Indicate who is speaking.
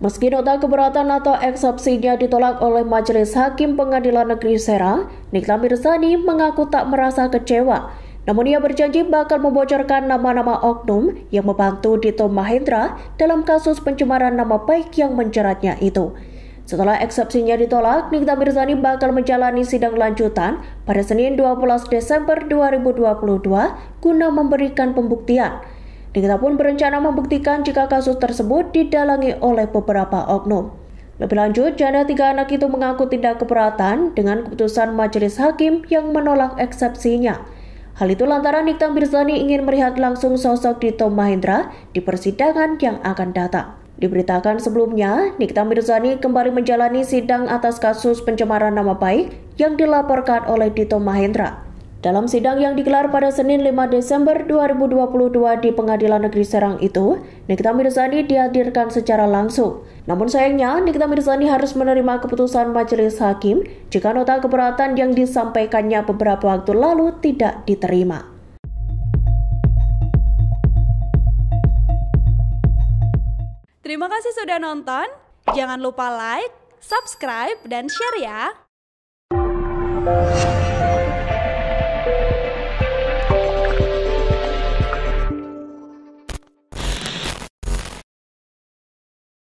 Speaker 1: Meski nota keberatan atau eksepsinya ditolak oleh Majelis Hakim Pengadilan Negeri Serang, Nikta Mirzani mengaku tak merasa kecewa. Namun ia berjanji bakal membocorkan nama-nama oknum yang membantu Dito Mahendra dalam kasus pencemaran nama baik yang menjeratnya itu. Setelah eksepsinya ditolak, Nikta Mirzani bakal menjalani sidang lanjutan pada Senin 12 Desember 2022 guna memberikan pembuktian. Nikita pun berencana membuktikan jika kasus tersebut didalangi oleh beberapa oknum. Lebih lanjut, janda tiga anak itu mengaku tidak keberatan dengan keputusan majelis hakim yang menolak eksepsinya. Hal itu lantaran Nikta Mirzani ingin melihat langsung sosok Dito Mahendra di persidangan yang akan datang. Diberitakan sebelumnya, Nikta Mirzani kembali menjalani sidang atas kasus pencemaran nama baik yang dilaporkan oleh Dito Mahendra. Dalam sidang yang digelar pada Senin 5 Desember 2022 di Pengadilan Negeri Serang itu, Nikita Mirzani dihadirkan secara langsung. Namun sayangnya, Nikita Mirzani harus menerima keputusan majelis hakim jika nota keberatan yang disampaikannya beberapa waktu lalu tidak diterima.
Speaker 2: Terima kasih sudah nonton. Jangan lupa like, subscribe, dan share ya.